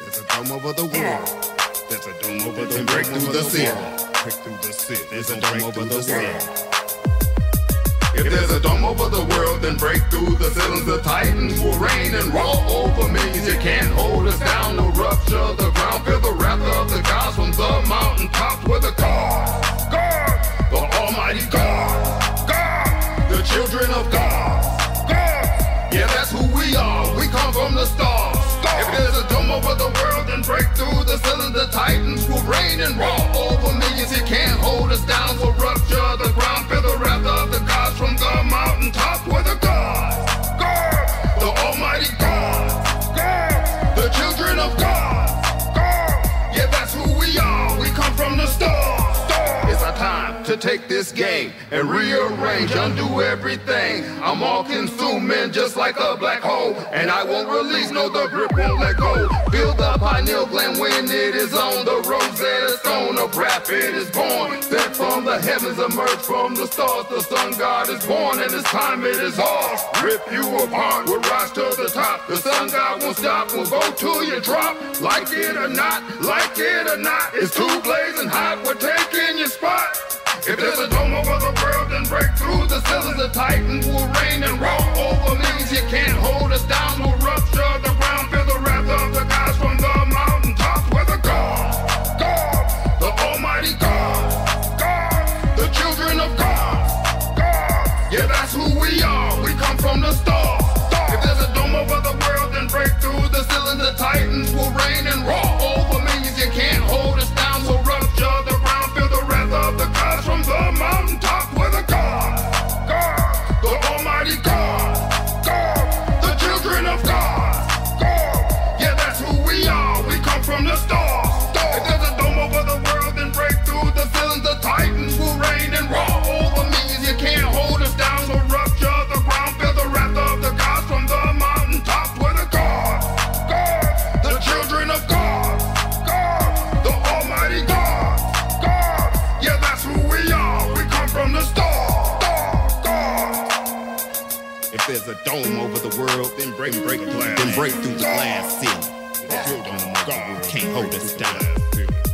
There's a dome over the world. There's a dome over the break through the ceiling. Break through the ceiling. There's a dome over the world. If there's a dome over the world, then break through the ceilings. The titans will reign and roll over millions. You can't hold us down, no rupture. The ground, feel the wrath of the gods from the mountain tops with the God, God, the Almighty God, God, the children of God, God. Yeah, that's who we are. We come from the take this game and rearrange, undo everything. I'm all consuming just like a black hole, and I won't release. No, the grip won't let go. Feel the pineal gland when it is on the Rosetta Stone of rap. It is born, sent from the heavens, emerge from the stars. The sun god is born, and it's time it is ours. Rip you apart, we'll rise to the top. The sun god won't stop, we'll go till you drop. Like it or not, like it or not, it's too blazing hot. We're taking your spot. If there's a dome over the world, then break through the ceilings. The titans will reign and roll there's a dome over the world, then break, break glass. Then break through the glass ceiling. Dome over the can't hold us down.